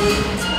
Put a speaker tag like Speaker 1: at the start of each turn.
Speaker 1: see.